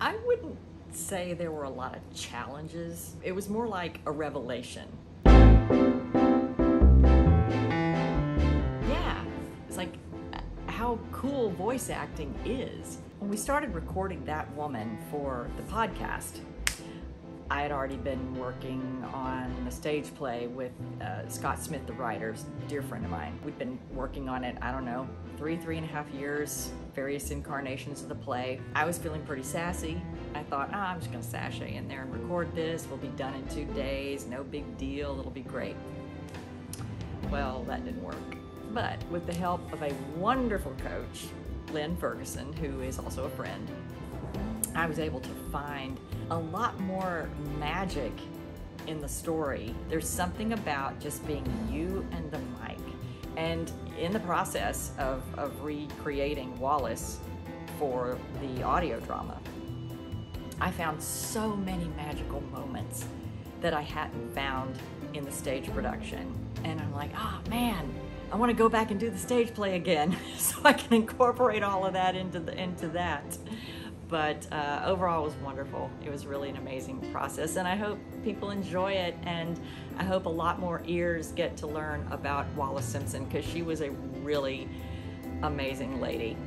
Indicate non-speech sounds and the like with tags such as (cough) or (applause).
I wouldn't say there were a lot of challenges. It was more like a revelation. Yeah, it's like uh, how cool voice acting is. When we started recording That Woman for the podcast, I had already been working on a stage play with uh, Scott Smith, the writer, dear friend of mine. We'd been working on it, I don't know, three, three and a half years, various incarnations of the play. I was feeling pretty sassy. I thought, ah, I'm just gonna sashay in there and record this. We'll be done in two days, no big deal, it'll be great. Well, that didn't work. But with the help of a wonderful coach, Lynn Ferguson, who is also a friend, I was able to find a lot more magic in the story. There's something about just being you and the mic. And in the process of, of recreating Wallis for the audio drama, I found so many magical moments that I hadn't found in the stage production. And I'm like, oh man, I want to go back and do the stage play again (laughs) so I can incorporate all of that into the into that. But uh, overall, it was wonderful. It was really an amazing process, and I hope people enjoy it. And I hope a lot more ears get to learn about Wallis Simpson because she was a really amazing lady.